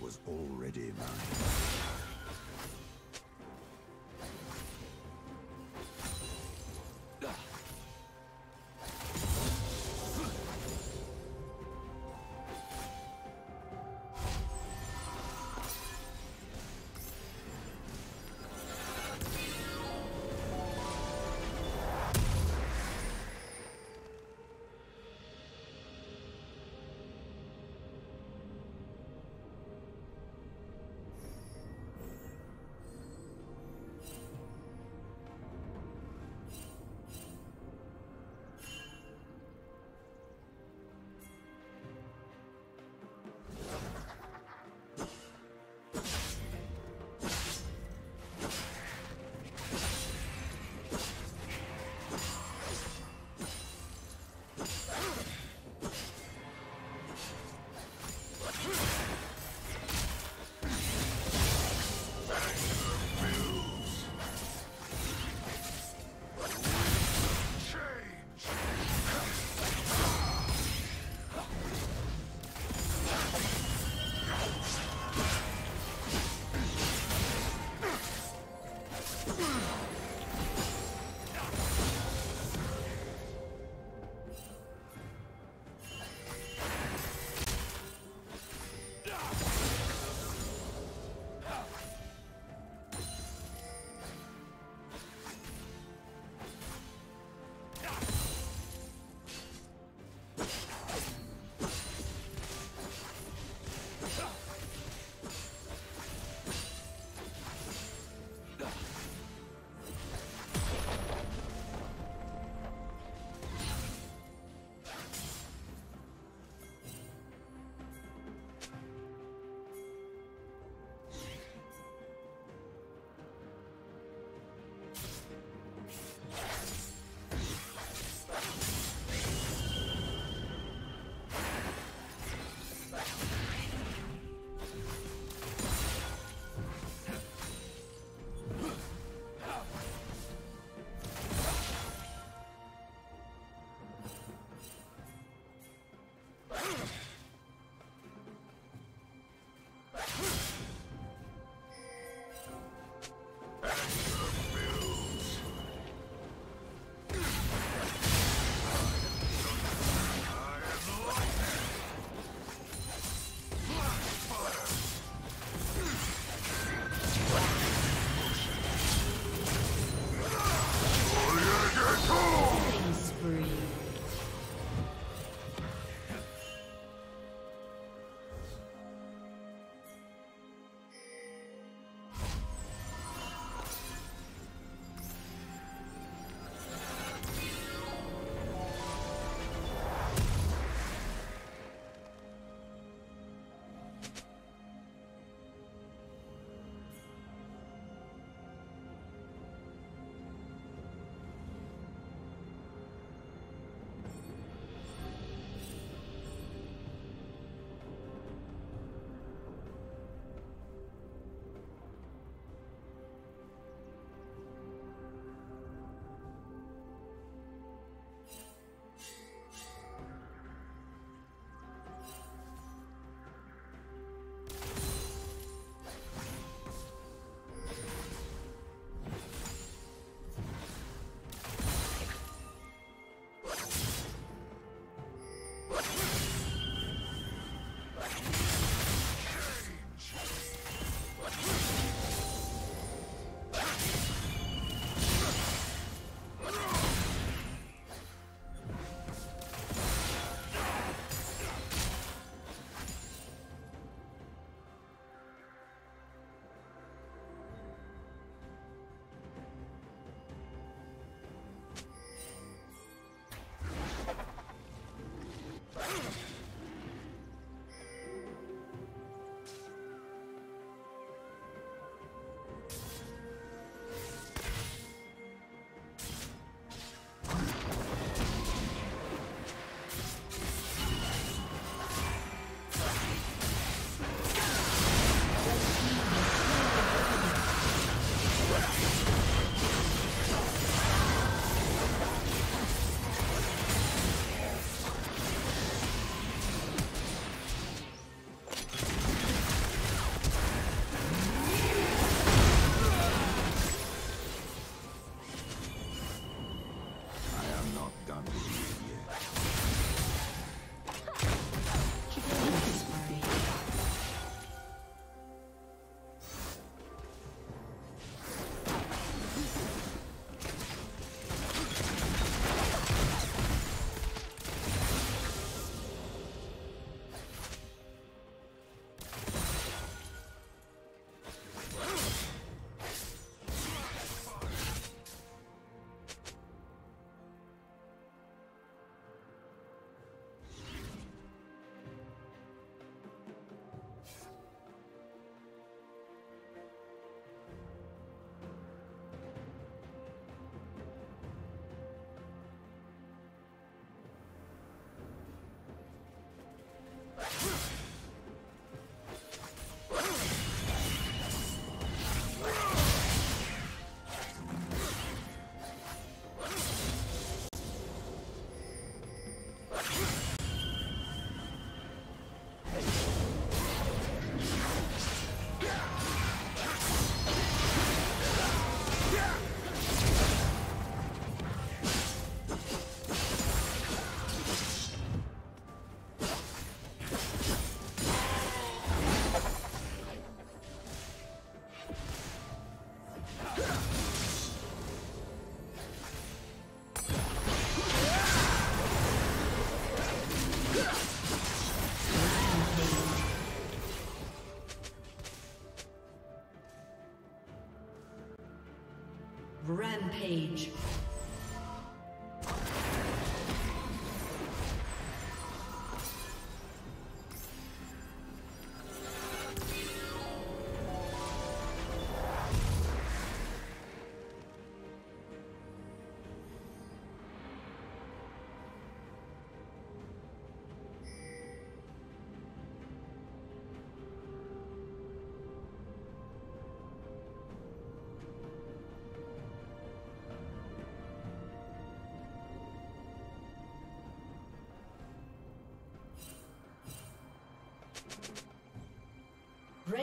was already mine. Rampage.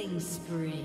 Killing spree.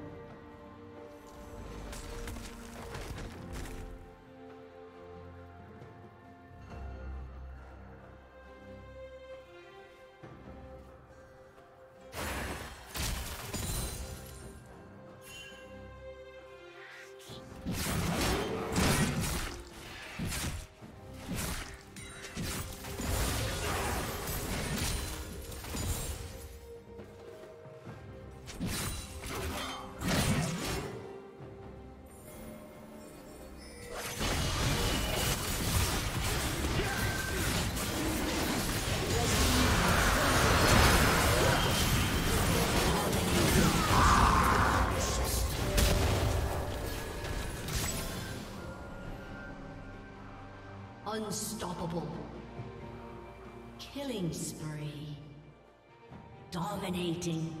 Unstoppable. Killing spree. Dominating.